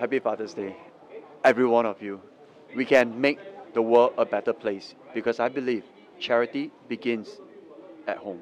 Happy Father's Day, every one of you. We can make the world a better place because I believe charity begins at home.